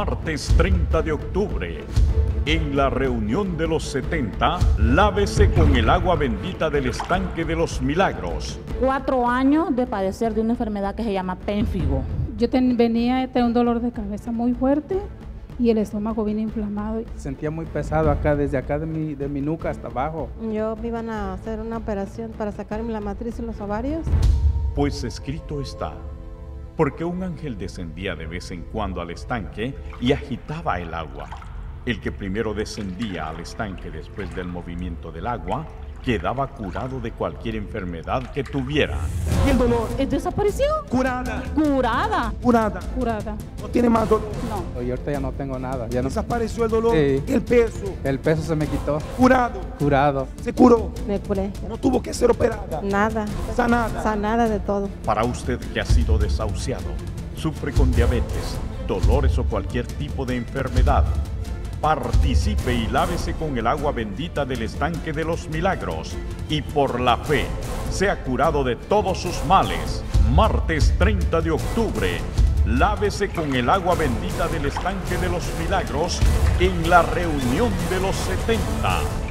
martes 30 de octubre. En la reunión de los 70, lávese con el agua bendita del estanque de los milagros. Cuatro años de padecer de una enfermedad que se llama pénfigo. Yo ten- venía de tener un dolor de cabeza muy fuerte y el estómago bien inflamado. Sentía muy pesado acá, desde acá de mi, de mi nuca hasta abajo. Yo me iban a hacer una operación para sacarme la matriz y los ovarios. Pues escrito está, porque un ángel descendía de vez en cuando al estanque y agitaba el agua. El que primero descendía al estanque después del movimiento del agua quedaba curado de cualquier enfermedad que tuviera. ¿Y el dolor? ¿Es ¿Desapareció? Curada, Curada. curada. Curada. No tiene más dolor. No. Y ahorita ya no tengo nada, ya no. Desapareció el dolor. Sí. El peso. El peso se me quitó, Curado. curado. Se curó. Me curé. No tuvo que ser operada. Nada. Sanada. Sanada de todo. Para usted que ha sido desahuciado, sufre con diabetes, dolores o cualquier tipo de enfermedad, participe y lávese con el agua bendita del estanque de los milagros y por la fe sea curado de todos sus males. Martes 30 de octubre, lávese con el agua bendita del estanque de los milagros en la reunión de los 70.